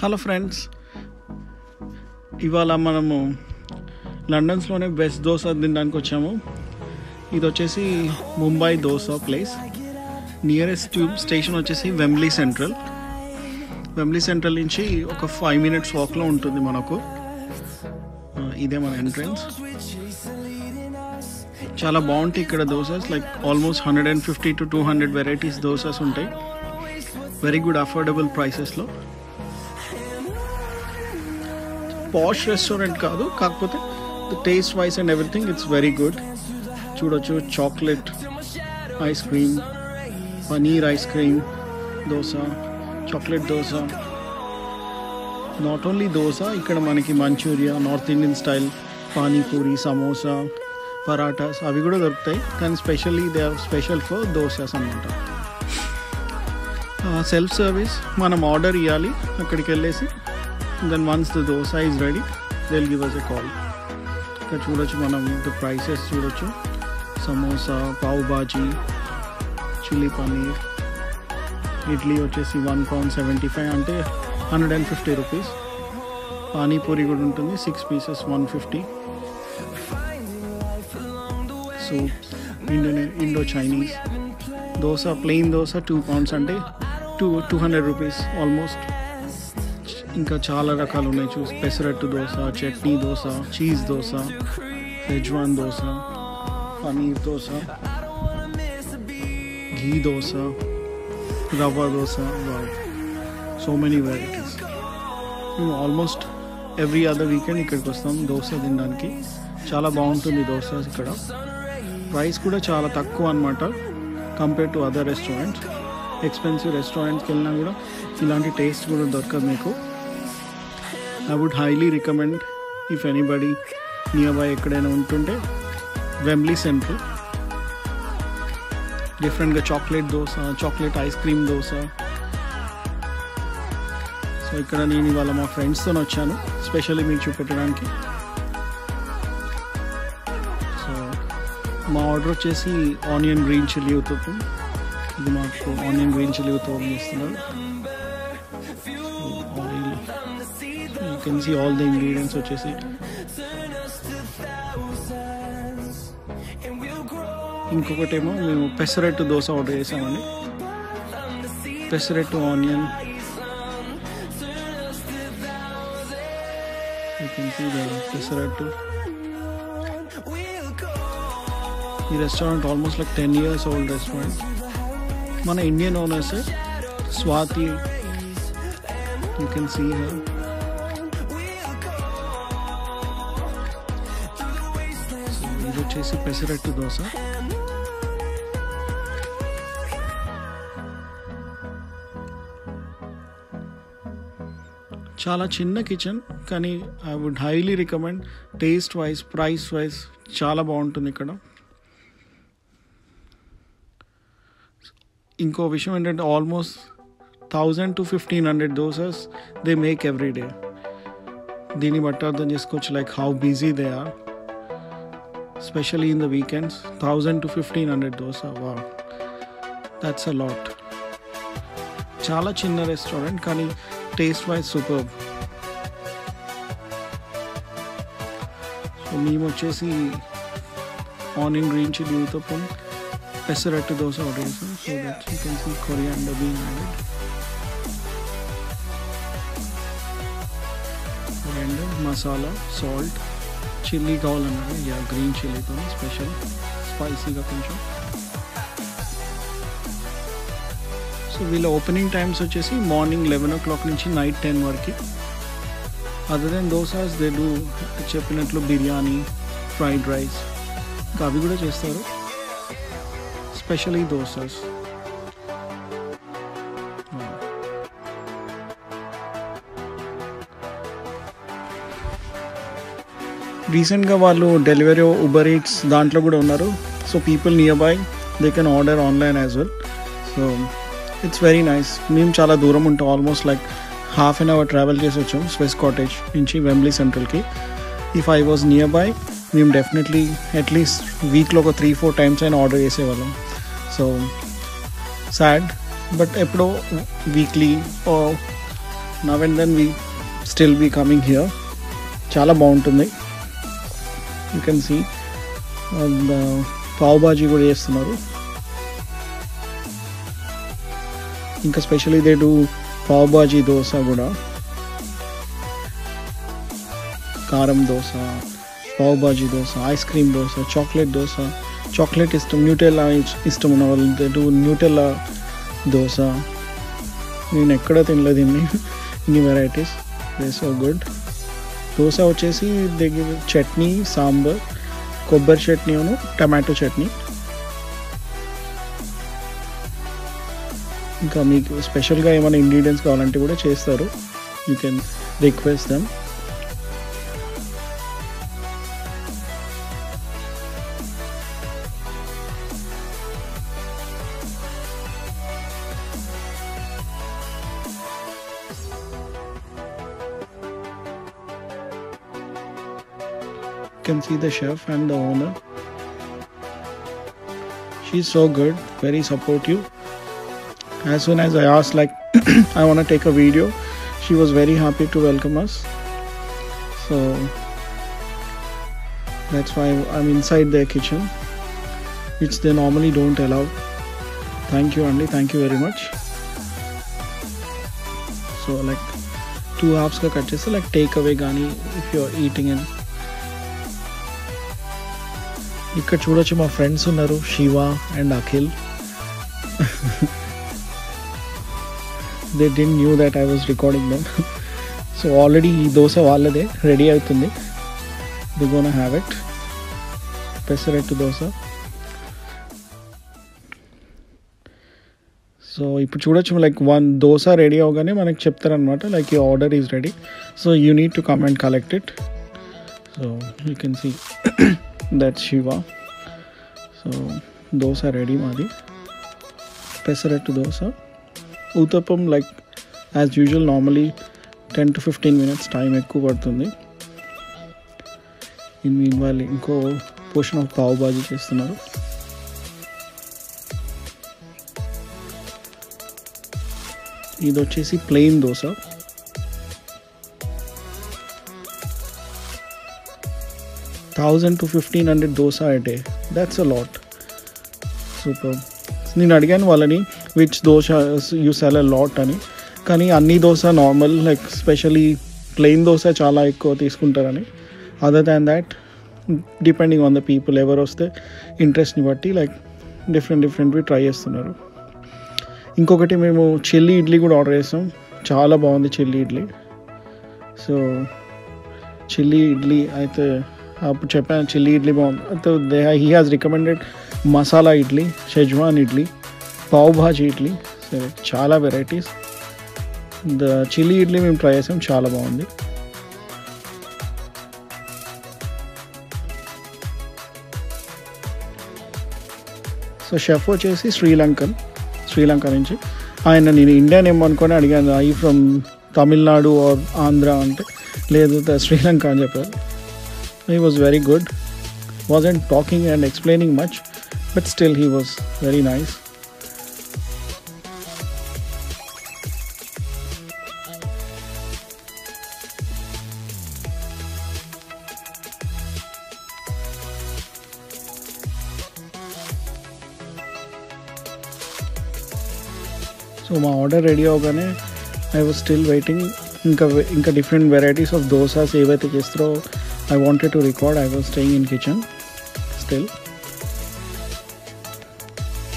Hello friends ఇవాళ మనము లండన్స్లోనే best dosa తినడానికి వచ్చాము. ఇది వచ్చేసి Mumbai dosa place. Nearest tube station వచ్చేసి వెంబ్లీ సెంట్రల్ వెంబ్లీ సెంట్రల్ నుంచి ఒక ఫైవ్ మినిట్స్ వాక్లో ఉంటుంది మనకు. ఇదే మన ఎంట్రన్స్ చాలా బాగుంటాయి ఇక్కడ dosas like almost hundred and fifty to two hundred varieties dosas ఉంటాయి. వెరీ గుడ్ అఫోర్డబుల్ ప్రైసెస్లో పాష్ రెస్టారెంట్ కాదు కాకపోతే taste wise and everything it's very good చూడొచ్చు chocolate ice cream paneer ice cream dosa chocolate dosa not only dosa ఇక్కడ మనకి Manchuria north Indian style panipuri samosa parathas అవి కూడా దొరుకుతాయి. కానీ specially they are special for dosas అనమాట self service మనం order ఇవ్వాలి అక్కడికి వెళ్ళేసి then once the dosa is ready they'll give us a call ఇక్కడ చూడొచ్చు మనం ద ప్రైసెస్ చూడొచ్చు సమోసా పావ్ బాజీ చిల్లీ పనీర్ ఇడ్లీ వచ్చేసి వన్ పౌండ్ సెవెంటీ ఫైవ్ అంటే hundred and fifty rupees panipuri కూడా ఉంటుంది six pieces one fifty soup Indo Indo Chinese dosa plain dosa two pounds అంటే two two hundred rupees almost ఇంకా చాలా రకాలు ఉన్నాయి. చూసి pesarattu dosa chutney dosa cheese dosa Rezwan dosa paneer dosa ghee dosa rava dosa so many varieties మేము almost every other weekend ఇక్కడికి వస్తాం దోశ తినడానికి. చాలా బాగుంటుంది దోశ ఇక్కడ. ప్రైస్ కూడా చాలా తక్కువ అనమాట compare to other restaurants expensive రెస్టారెంట్స్కి వెళ్ళినా కూడా ఇలాంటి టేస్ట్ కూడా దొరకదు మీకు. I would highly recommend if anybody nearby ఎక్కడైనా ఉంటుంటే వెమ్లీ సెంటర్ డిఫరెంట్గా chocolate dosa chocolate ice cream dosa so ఇక్కడ నేను ఇవాళ మా ఫ్రెండ్స్తో వచ్చాను స్పెషల్లీ మీకు చూపెట్టడానికి. సో మా ఆర్డర్ వచ్చేసి ఆనియన్ గ్రీన్ చిల్లీ ఉత్తపం ఇది మాకు ఆనియన్ గ్రీన్ చిల్లీ ఉత్తపం ఇస్తున్నారు you can see all the ingredients వచ్చేసి ఇంకొకటేమో మేము పెసరట్టు దోశ ఆర్డర్ చేసామండి pesarattu onion you can see the pesarattu ఈ restaurant almost like ten years old restaurant మన Indian owners Swathi you can see her వచ్చేసి పెసరట్టు దోశ? చాలా చిన్న kitchen కానీ I would highly recommend taste wise price wise చాలా బాగుంటుంది ఇక్కడ. ఇంకో విషయం ఏంటంటే almost thousand to fifteen hundred dosas they make every day దీన్ని బట్టి అర్థం చేసుకోవచ్చు like how busy they are specially in the weekends thousand to fifteen hundred dosa వా దాట్స్ అ లాట్ చాలా చిన్న రెస్టారెంట్ కానీ టేస్ట్ వైజ్ సూపర్ సో మేము వచ్చేసి onion green chilli uttapam pesarattu dosa order చేసాం so that you can see coriander being added coriander masala salt Chilli కావాలన్నారు. Yeah green చిల్లీతో special. స్పైసీగా కొంచెం. సో వీళ్ళ ఓపెనింగ్ టైమ్స్ వచ్చేసి మార్నింగ్ లెవెన్ ఓ క్లాక్ నుంచి నైట్ టెన్ వరకు. Other than dosas they do చెప్పినట్లు బిర్యానీ ఫ్రైడ్ రైస్. ఇంకా అవి కూడా చేస్తారు. స్పెషలీ దోసాస్. రీసెంట్గా వాళ్ళు డెలివరీ ఉబర్ ఈట్స్ దాంట్లో కూడా ఉన్నారు. So people nearby they can order online as well so it's very nice మేము చాలా దూరం ఉంటాం almost like half an hour travel చేసి వచ్చాం స్విస్ కాటేజ్ నుంచి వెంబ్లీ సెంట్రల్కి if I was nearby మేము డెఫినెట్లీ అట్లీస్ట్ వీక్లో ఒక త్రీ ఫోర్ టైమ్స్ అయినా ఆర్డర్ చేసేవాళ్ళం. సో సాడ్ బట్ ఎప్పుడో weekly now and then we still be coming here చాలా బాగుంటుంది. You can see pav bhaji కూడా చేస్తున్నారు. ఇంకా specially they do pav bhaji dosa కూడా. కారం dosa pav bhaji dosa ice cream dosa chocolate dosa chocolate ఇష్టం Nutella ఇష్టం ఉన్న వాళ్ళు దే డూ న్యూటెల్లా దోశ నేను ఎక్కడ తినలేదు ఇన్ని ఇన్ని varieties they so good dosa వచ్చేసి దగ్గర చట్నీ సాంబార్ కొబ్బరి చట్నీ టమాటో చట్నీ. ఇంకా మీకు స్పెషల్గా ఏమైనా ఇంగ్రీడియంట్స్ కావాలంటే కూడా చేస్తారు. You can request them see the chef and the owner. She's so good, very supportive. As soon as I asked, like, I want to take a video, she was very happy to welcome us. So that's why I'm inside their kitchen, which they normally don't allow. Thank you, Andy. Thank you very much. So, like, two halves ka cut chesi, like, take away gani if you're eating in ఇక్కడ చూడొచ్చు మా friends ఉన్నారు Shiva and Akhil. They didn't knew that I was recording them so already ఈ దోశ వాళ్ళదే ready అవుతుంది. They gonna have it pesarattu dosa. So ఇప్పుడు చూడొచ్చు like one dosa ready అవగానే మనకి చెప్తారనమాట లైక్ ఈ order is ready so you need to come and collect it so you can see that Shiva so dosa ready మాది pesarattu dosa uttapam like as usual normally ten to fifteen minutes time ఎక్కువ పడుతుంది. వాళ్ళు ఇంకో Poshan of పావు బాజీ చేస్తున్నారు. ఇది వచ్చేసి plain dosa thousand to fifteen hundred dosa a day that's a lot super నేను అడిగాను వాళ్ళని which dosa you sell a lot అని. కానీ అన్ని dosa normal like specially plain dosa చాలా ఎక్కువ తీసుకుంటారని. Other than that depending on the people ఎవరు వస్తే ఇంట్రెస్ట్ని బట్టి లైక్ డిఫరెంట్ డిఫరెంట్వి ట్రై చేస్తున్నారు. ఇంకొకటి మేము చిల్లీ ఇడ్లీ కూడా ఆర్డర్ చేస్తాం చాలా బాగుంది chilli idli. So chilli idli అయితే అప్పుడు చెప్పాను చిల్లీ ఇడ్లీ బాగుంది. They he has recommended masala idli schezwan idli pav bhaji idli సరే చాలా వెరైటీస్ ద చిల్లీ ఇడ్లీ మేము ట్రై చేసాం చాలా బాగుంది. సో షెఫ్ వచ్చేసి శ్రీలంకన్ శ్రీలంక నుంచి. ఆయన నేను ఇండియన్ ఏమో అనుకొని అడిగాను I from Tamil Nadu or Andhra అంటే లేదు శ్రీలంక అని చెప్పారు. he was very good wasn't talking and explaining much but still he was very nice so మా ఆర్డర్ రెడీ అవగానే ఐ వాజ్ స్టిల్ వెయిటింగ్ ఇంకా ఇంకా డిఫరెంట్ వెరైటీస్ ఆఫ్ దోసాస్ ఏవైతే చేస్తారో I wanted to record. I was staying in kitchen still.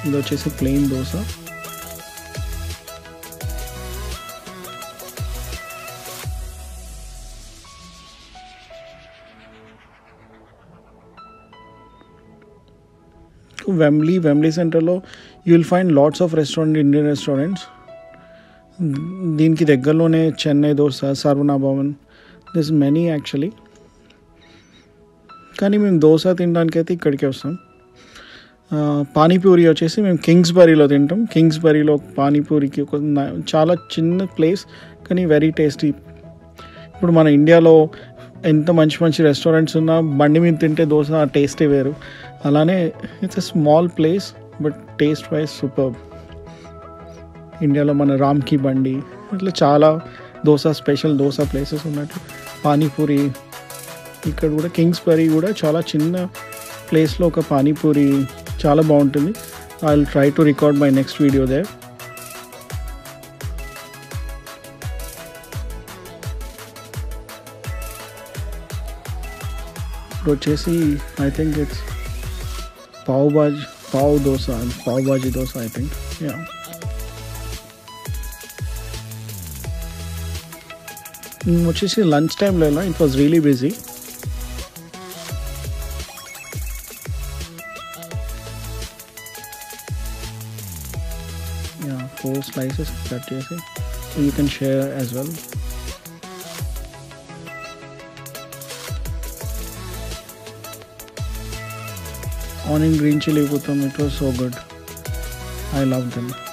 ఇది వచ్చేసి plain dosa వెమ్లీ వెమ్లీ సెంటర్లో you will find lots of restaurant Indian restaurants దీనికి దగ్గరలోనే Chennai dosa Saravana Bhavan this many actually కానీ మేము దోశ తినడానికి అయితే ఇక్కడికే వస్తాం. పానీపూరి వచ్చేసి మేము కింగ్స్బరీలో తింటాం. కింగ్స్బరీలో పానీపూరికి ఒక చాలా చిన్న ప్లేస్ కానీ వెరీ టేస్టీ. ఇప్పుడు మన ఇండియాలో ఎంత మంచి మంచి రెస్టారెంట్స్ ఉన్నా బండి మీద తింటే దోశ టేస్టే వేరు. అలానే it's a small place but taste wise super ఇండియాలో మన రామ్కి బండి ఇట్లా చాలా దోశ స్పెషల్ దోశ ప్లేసెస్ ఉన్నట్టు. పానీపూరి ఇక్కడ కూడా కింగ్స్బరీ కూడా చాలా చిన్న ప్లేస్లో ఒక పానీపూరి చాలా బాగుంటుంది I will try to record my next video they ఇప్పుడు వచ్చేసి I think it's pav bhaji pav dosa pav bhaji dosa I think yeah వచ్చేసి లంచ్ టైంలో it was really busy slices cut so you can share as well. Onion green chili with them it was so good. I love them.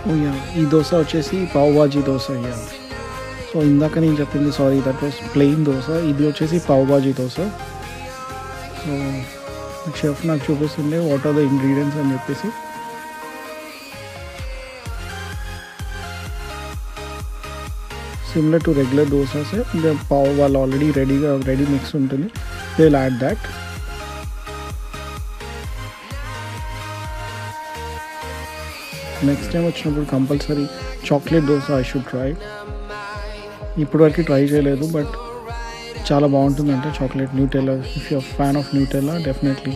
Yeah. Oh yeah ఈ దోశ వచ్చేసి pav bhaji dosa yeah so ఇందాక నేను చెప్పింది sorry that was plain dosa ఇది వచ్చేసి pav bhaji dosa so chef నాకు చూపిస్తుండే what are the ingredients అని చెప్పేసి similar to regular dosas pav వాళ్ళు ఆల్రెడీ రెడీగా రెడీ మిక్స్ ఉంటుంది they will add that next time వచ్చినప్పుడు compulsory chocolate dosa I should try ఇప్పటివరకు ట్రై చేయలేదు బట్ చాలా బాగుంటుందంటే chocolate Nutella if you fan of Nutella definitely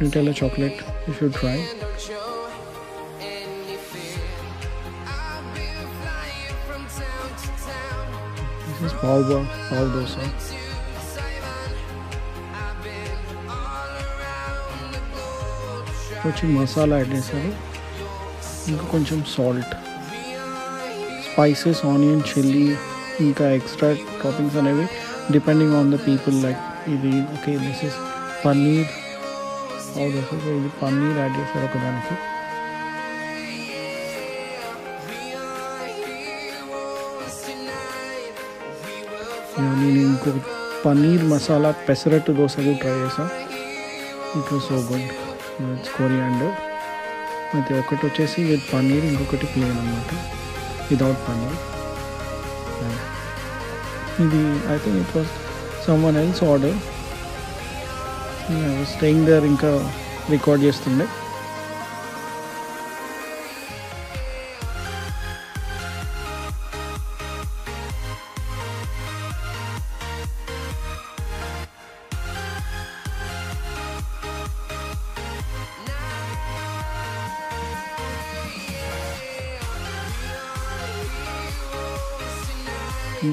Nutella chocolate you should try Show any fear. I've been flying from town to town. This is pav బా pav dosa to Taiwan. I've been all around the globe trying వచ్చి masala add చేశారు ఇంకా కొంచెం salt spices onion chilli ఇంకా extra toppings అనేవి depending on the people like ఇది okay this is paneer this is ఇది paneer add చేశారు ఒకదానికి యా, నేను ఇంకొక పన్నీర్ మసాలా పెసరట్టు దోశ కూడా ట్రై చేసాను it was so good it's coriander అయితే ఒకటి వచ్చేసి విత్ పన్నీర్ ఇంకొకటి ప్లేన్ అనమాట వితౌట్ పన్నీర్. ఇది I think it was someone else order staying there ఇంకా రికార్డ్ చేస్తుండే.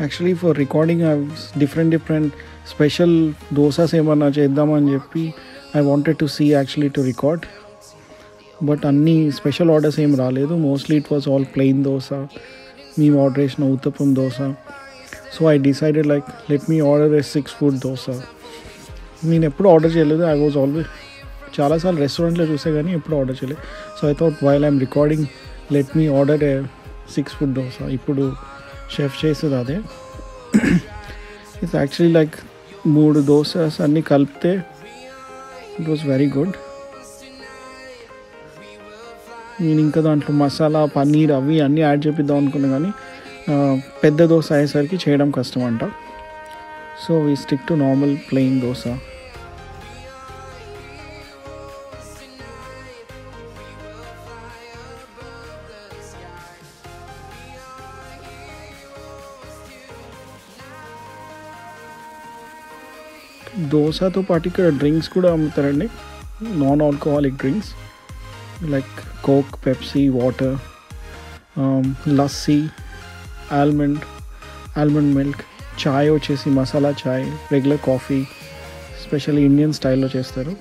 actually for recording I different different special dosas ఏమన్నా చేద్దామని చెప్పి I wanted to see actually to record but అన్ని స్పెషల్ ఆర్డర్స్ ఏం రాలేదు mostly it was all plain dosa మేము order చేసిన uttapam dosa so I decided like let me order a six foot dosa నేను ఎప్పుడు ఆర్డర్ చేయలేదు I was always చాలాసార్లు రెస్టారెంట్లో చూసే కానీ ఎప్పుడు ఆర్డర్ చేయలేదు so I thought while I'm recording let me order a six foot dosa ఇప్పుడు షెఫ్ చేసేది అదే? ఇట్స్ యాక్చువల్లీ లైక్ మూడు దోసెస్ అన్నీ కలిపితే ఇట్ వాస్ వెరీ గుడ్ నేను ఇంకా దాంట్లో మసాలా పన్నీర్ అవి అన్నీ యాడ్ చేపిద్దాం అనుకున్నా కానీ పెద్ద దోశ అయ్యేసరికి చేయడం కష్టం అంట. So we stick to normal plain dosa. దోశతో పాటు ఇక్కడ డ్రింక్స్ కూడా అమ్ముతారండి non alcoholic drinks like Coke Pepsi water lassi almond almond milk chai వచ్చేసి masala chai regular coffee specially Indian స్టైల్లో చేస్తారు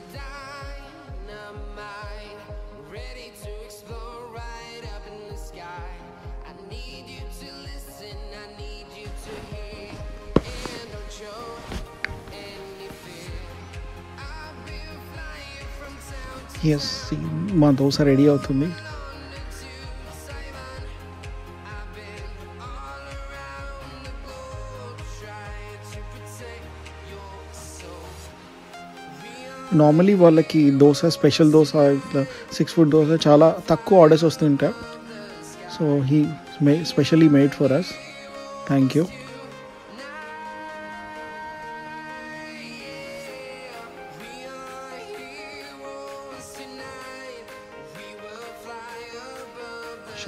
town to ఎస్ మా దోశ రెడీ అవుతుంది I've been all around the globe trying to protect your soul. Normally వాళ్ళకి dosa special dosa ఇట్లా six foot dosa చాలా తక్కువ orders వస్తుంటాయి so he may specially made for us thank you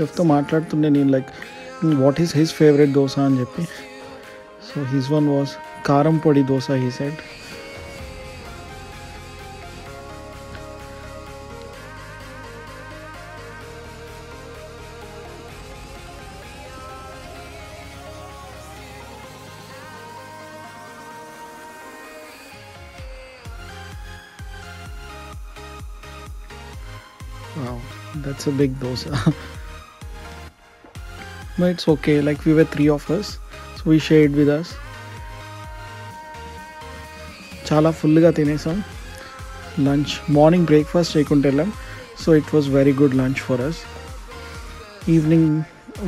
షెఫ్తో మాట్లాడుతుండే నేను like what is his favourite dosa అని చెప్పి so his one was karam podi dosa he said Wow, that's a big dosa. but it's okay. Like we were three of us, so we shared with us. చాలా ఫుల్గా తినేసాం lunch morning breakfast చేయకుండా వెళ్ళాం so it was very good lunch for us evening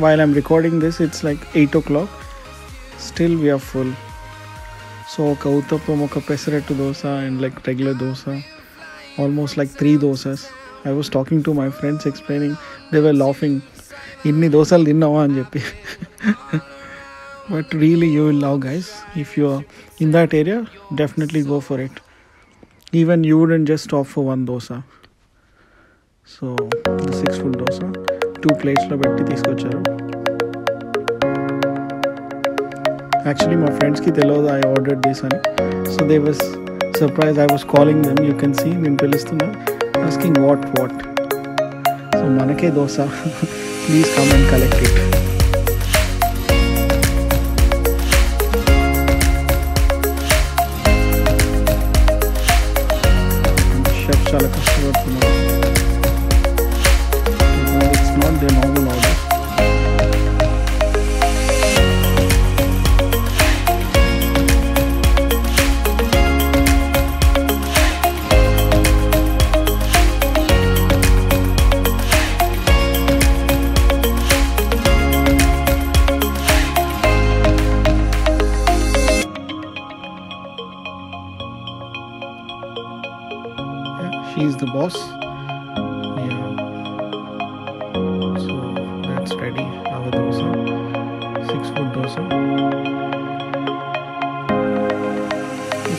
while I'm recording this it's like eight o'clock still we're full so ఒక ఉత్తప్పం ఒక pesarattu dosa and like regular dosa almost like three dosas I was talking to my friends explaining they were laughing ఇన్ని దోశలు తిన్నావా అని చెప్పి. But really you will love guys if you in that area definitely go for it even you wouldn't just stop for one dosa so six foot dosa two ప్లేట్స్లో పెట్టి తీసుకొచ్చారు. Actually మా ఫ్రెండ్స్కి తెలియదు ఐ ఆర్డర్ దిస్ అని. So they was surprise I was calling them you can see నేను పిలుస్తున్నా asking what what so మనకే dosa. please come and collect it chef చాలా కష్టపడుతున్నారు it's not the normal order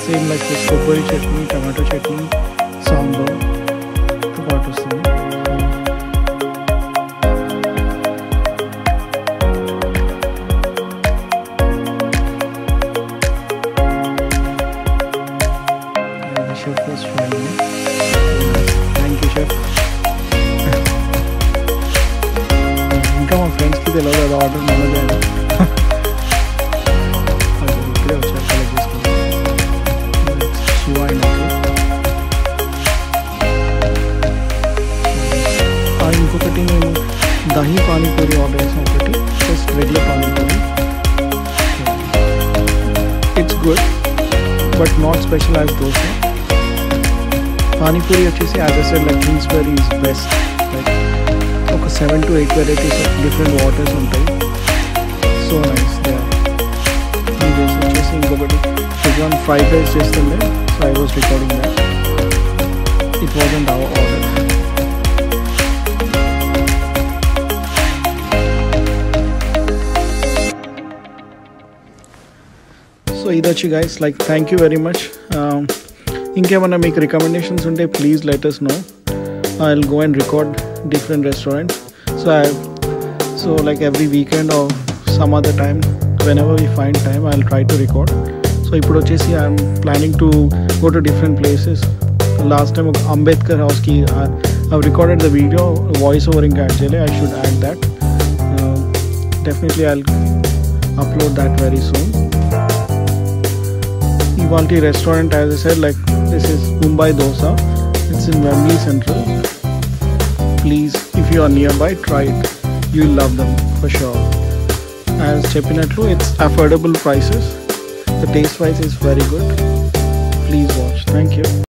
same like कोबरी chutney tomato chutney sambar it's good but not special as dosa panipuri వచ్చేసి as I said like Kingsbury is best like ఒక seven to eight varieties of different waters ఉంటాయి so nice they ఈ days వచ్చేసి ఇంకొకటి one fried rice చేస్తుండే so I was recording that it was and our order so ఇది వచ్చి guys like thank you very much ఇంకేమన్నా మీకు recommendations ఉంటే please let us know I will go and record different restaurants so I so like every weekend or some other time whenever we find time I will try to record so ఇప్పుడు వచ్చేసి I'm planning to go to different places last time ఒక అంబేద్కర్ హౌస్కి I recorded the video voice over ఇంకా add చేయాలి I should add that definitely I upload that very soon Quality restaurant as I said like this is Mumbai Dosa. It's in Wembley Central. Please if you are nearby try it. You'll love them for sure. And Chepinatlu it's affordable prices. The taste wise is very good. Please watch. Thank you.